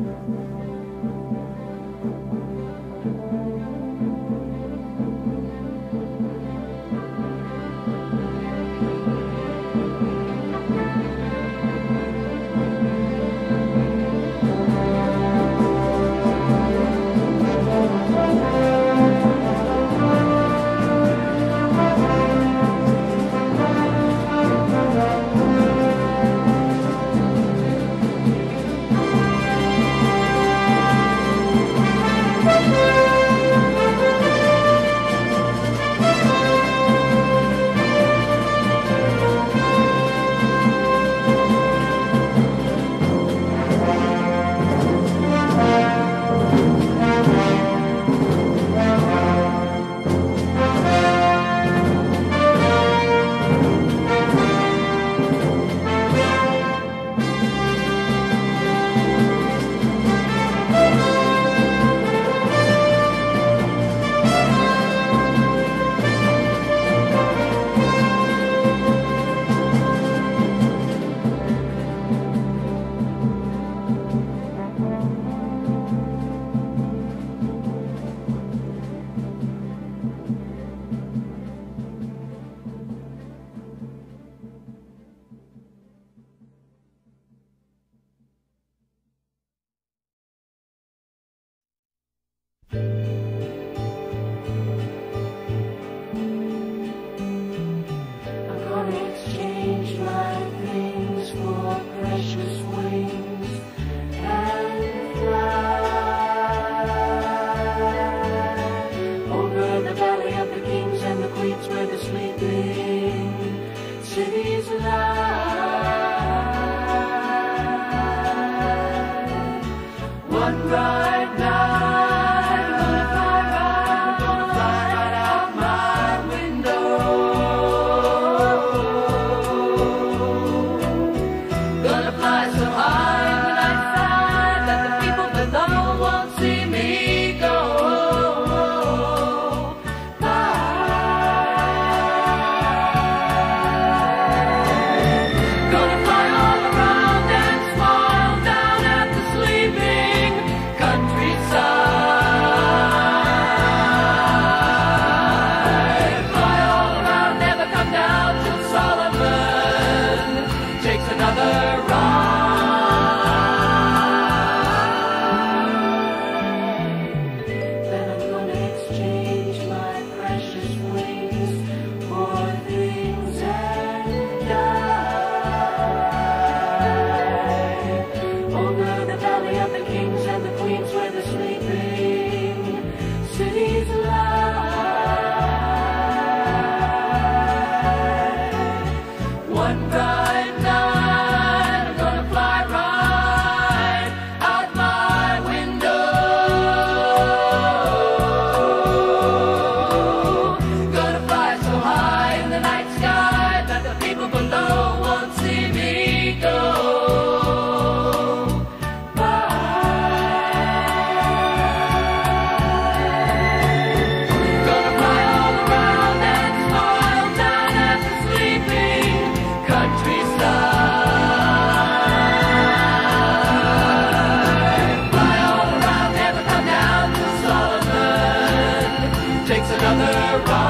Over the valley rock. arise.